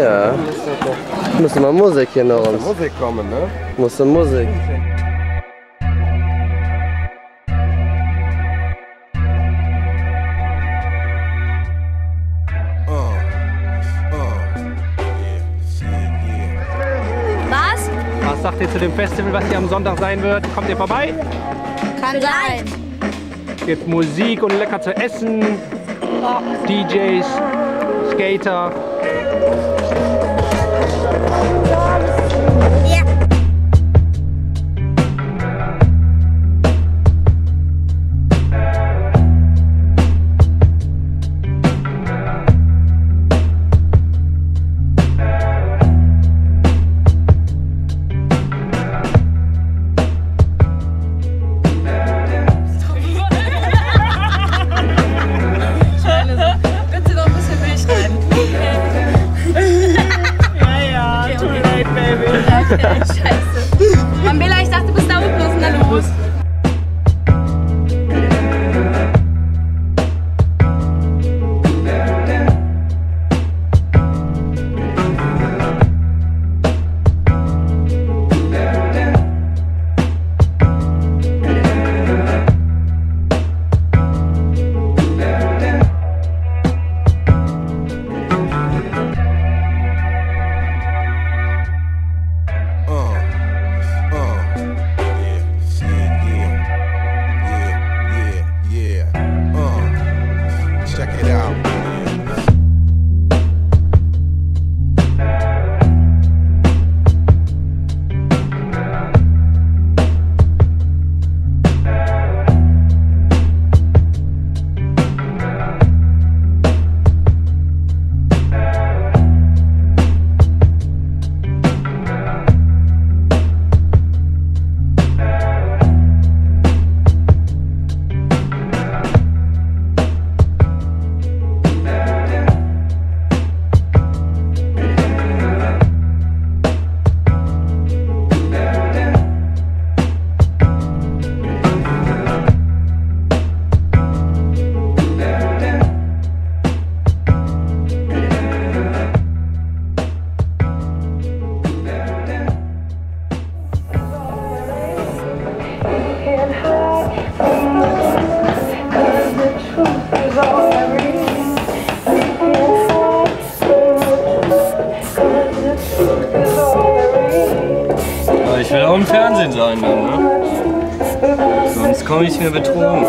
Ja. Muss mal Musik hier noch uns. Musik kommen, ne? Muss Musik. Was? Was sagt ihr zu dem Festival, was hier am Sonntag sein wird? Kommt ihr vorbei? Kann sein. Gibt Musik und lecker zu essen, DJs, Skater. Ja. finish. Im Fernsehen sein dann, ne? Sonst komme ich mir betrogen.